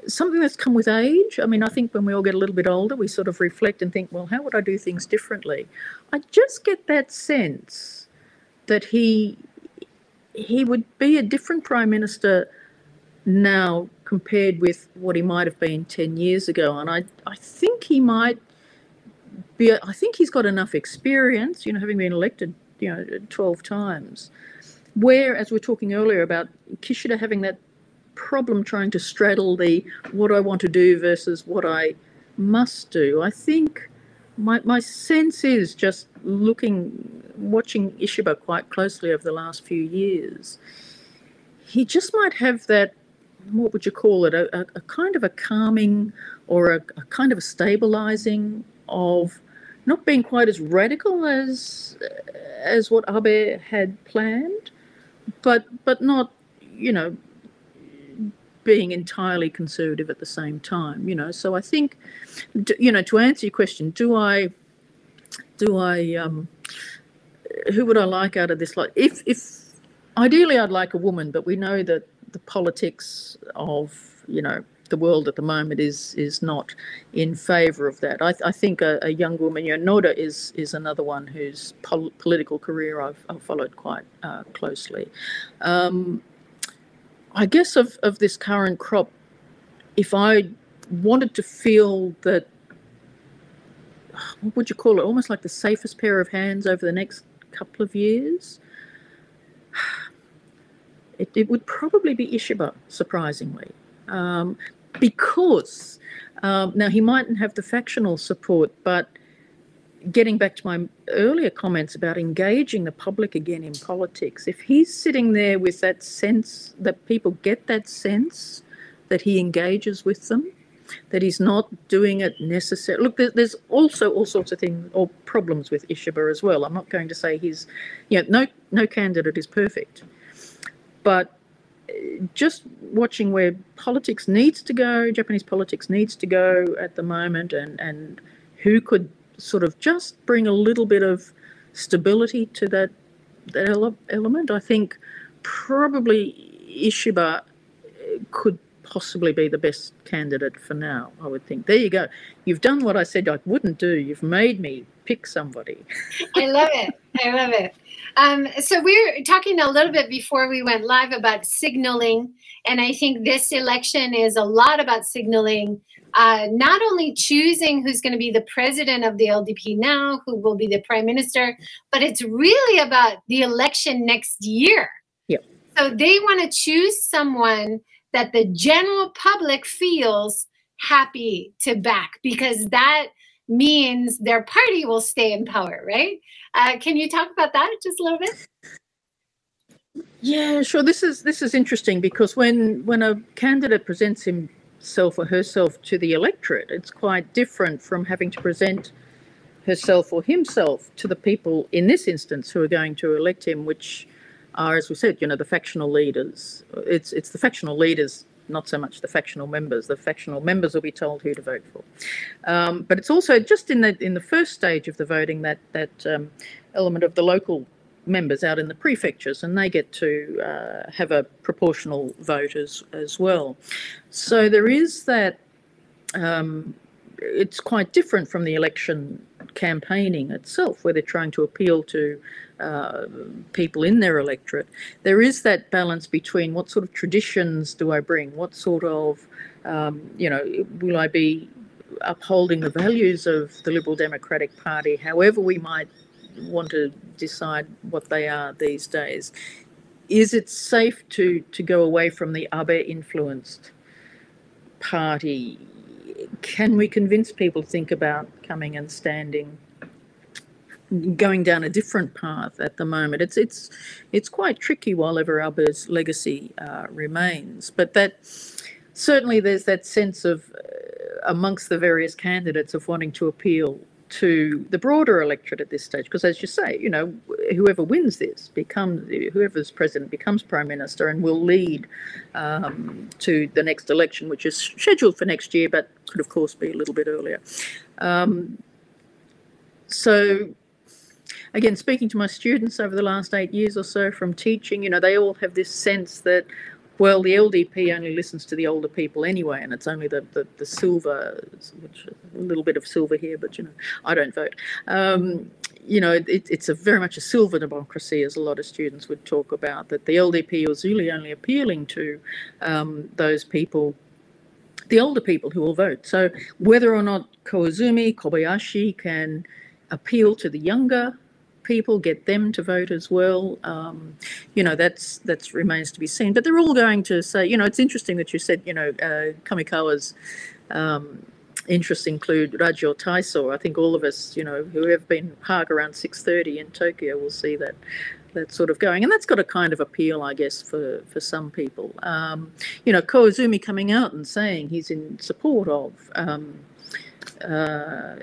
something that's come with age. I mean, I think when we all get a little bit older, we sort of reflect and think, well, how would I do things differently? I just get that sense that he he would be a different prime minister now compared with what he might have been 10 years ago and I I think he might be I think he's got enough experience you know having been elected you know 12 times where as we are talking earlier about Kishida having that problem trying to straddle the what I want to do versus what I must do. I think my, my sense is just looking, watching Ishiba quite closely over the last few years, he just might have that, what would you call it, a, a, a kind of a calming or a, a kind of a stabilizing of not being quite as radical as as what Abe had planned, but but not, you know, being entirely conservative at the same time you know so i think you know to answer your question do i do i um who would i like out of this like if if ideally i'd like a woman but we know that the politics of you know the world at the moment is is not in favour of that. I, I think a, a, young woman, you know, Noda is is another one whose pol- political career I've, I've followed quite uh, closely. Um, I guess of, of this current crop, if I wanted to feel that, what would you call it, almost like the safest pair of hands over the next couple of years, it, it would probably be Ishiba, surprisingly. Um, because um, now he mightn't have the factional support, but getting back to my earlier comments about engaging the public again in politics, if he's sitting there with that sense that people get that sense that he engages with them, that he's not doing it necessary. Look, there's also all sorts of things or problems with Ishiba as well. I'm not going to say he's, you know, no no candidate is perfect, but uh, just watching where politics needs to go, Japanese politics needs to go at the moment, and and who could sort of just bring a little bit of stability to that that ele- element. I think probably Ishiba uh, could possibly be the best candidate for now, I would think. There you go. You've done what I said I wouldn't do. You've made me pick somebody. I love it. I love it. Um, so we are talking a little bit before we went live about signaling. And I think this election is a lot about signaling, uh, not only choosing who's going to be the president of the LDP now, who will be the prime minister, but it's really about the election next year. Yep. So they want to choose someone that the general public feels happy to back because that means their party will stay in power, right? Uh, can you talk about that just a little bit? Yeah, sure. This is this is interesting because when when a candidate presents himself or herself to the electorate, it's quite different from having to present herself or himself to the people in this instance who are going to elect him, which are, as we said, you know, the factional leaders. It's it's the factional leaders, not so much the factional members. The factional members will be told who to vote for. Um, but it's also just in the in the first stage of the voting that that um, element of the local members out in the prefectures, and they get to uh, have a proportional vote as as well. So there is that. Um, it's quite different from the election campaigning itself, where they're trying to appeal to uh, people in their electorate. There is that balance between what sort of traditions do I bring? What sort of, um, you know, will I be upholding the values of the Liberal Democratic Party, however we might want to decide what they are these days? Is it safe to, to go away from the Abe influenced party? Can we convince people to think about coming and standing going down a different path at the moment. It's it's it's quite tricky while ever legacy uh, remains. But that certainly there's that sense of uh, amongst the various candidates of wanting to appeal to the broader electorate at this stage because as you say you know whoever wins this becomes whoever's president becomes prime minister and will lead um, to the next election which is scheduled for next year but could of course be a little bit earlier. Um, so again, speaking to my students over the last eight years or so from teaching, you know, they all have this sense that, well, the LDP only listens to the older people anyway, and it's only the, the, the silver, which a little bit of silver here, but, you know, I don't vote. Um, you know, it, it's a very much a silver democracy, as a lot of students would talk about, that the LDP was really only appealing to um, those people the older people who will vote. So whether or not Koizumi, Kobayashi can appeal to the younger people, get them to vote as well. Um, you know, that's that's remains to be seen. But they're all going to say, you know, it's interesting that you said, you know, uh, Kamikawa's um, interests include Rajio Taiso. I think all of us, you know, who have been park around 6.30 in Tokyo will see that that sort of going. And that's got a kind of appeal, I guess, for, for some people. Um, you know, Koizumi coming out and saying he's in support of um, uh,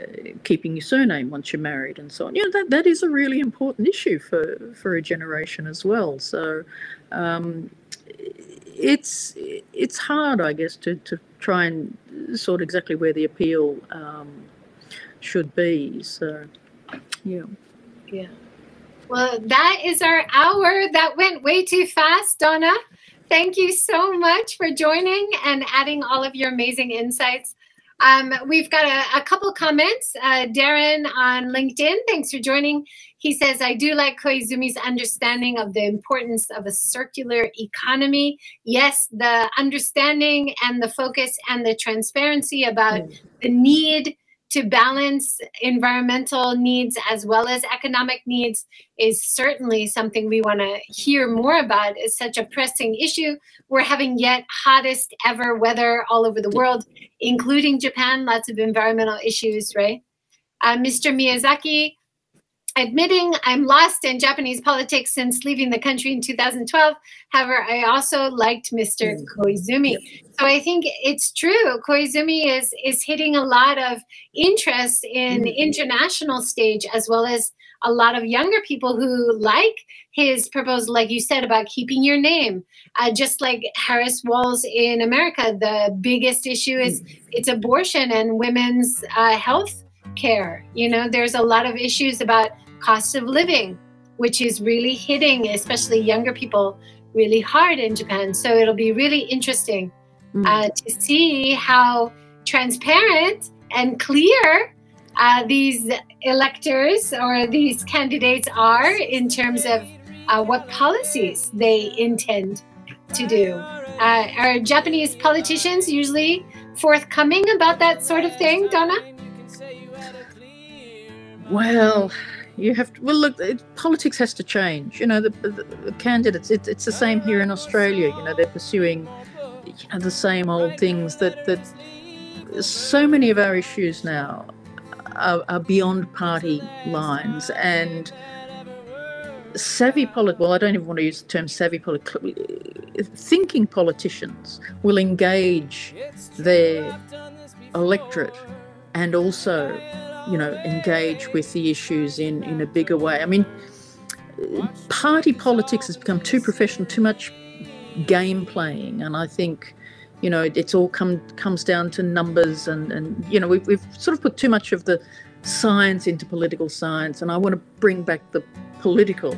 keeping your surname once you're married and so on. You know, that, that is a really important issue for, for a generation as well. So um, it's it's hard, I guess, to, to try and sort exactly where the appeal um, should be. So, yeah. Yeah. Well, that is our hour. That went way too fast, Donna. Thank you so much for joining and adding all of your amazing insights. Um, we've got a, a couple comments. Uh, Darren on LinkedIn, thanks for joining. He says, I do like Koizumi's understanding of the importance of a circular economy. Yes, the understanding and the focus and the transparency about mm. the need to balance environmental needs as well as economic needs is certainly something we want to hear more about. It's such a pressing issue. We're having yet hottest ever weather all over the world, including Japan, lots of environmental issues, right? Uh, Mr. Miyazaki admitting I'm lost in Japanese politics since leaving the country in 2012. However, I also liked Mr. Mm. Koizumi. So I think it's true. Koizumi is is hitting a lot of interest in mm. international stage as well as a lot of younger people who like his proposal, like you said, about keeping your name. Uh, just like Harris Walls in America, the biggest issue is mm. it's abortion and women's uh, health care. You know, there's a lot of issues about cost of living, which is really hitting, especially younger people, really hard in Japan. So it'll be really interesting mm. uh, to see how transparent and clear uh, these electors or these candidates are in terms of uh, what policies they intend to do. Uh, are Japanese politicians usually forthcoming about that sort of thing, Donna? Well, you have to, well, look, it, politics has to change. You know, the, the, the candidates, it, it's the same here in Australia. You know, they're pursuing you know, the same old things that, that so many of our issues now are, are beyond party lines and savvy polit well i don't even want to use the term savvy polit thinking politicians will engage their electorate and also you know, engage with the issues in, in a bigger way. I mean, party politics has become too professional, too much game playing, and I think, you know, it's all come comes down to numbers, and and you know, we've we've sort of put too much of the science into political science, and I want to bring back the political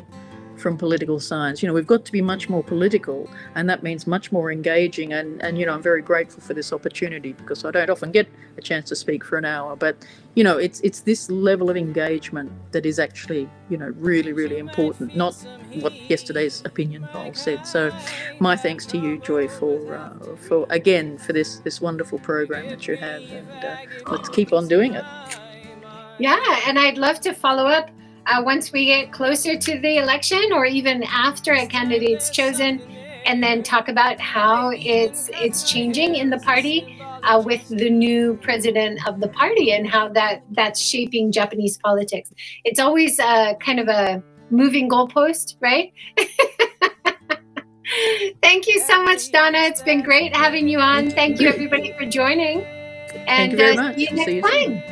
from political science. You know, we've got to be much more political, and that means much more engaging. And, and you know, I'm very grateful for this opportunity because I don't often get a chance to speak for an hour. But you know, it's it's this level of engagement that is actually you know really really important, not what yesterday's opinion poll said. So, my thanks to you, Joy, for uh, for again for this this wonderful program that you have, and uh, let's keep on doing it. Yeah, and I'd love to follow up uh, once we get closer to the election or even after a candidate's chosen and then talk about how it's it's changing in the party uh, with the new president of the party and how that that's shaping Japanese politics. It's always uh, kind of a moving goalpost, right? Thank you so much, Donna. It's been great having you on. Thank you, everybody, for joining. And Thank you very uh, much. see you next time.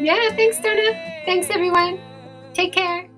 Yeah, thanks, Donna. Thanks, everyone. Take care.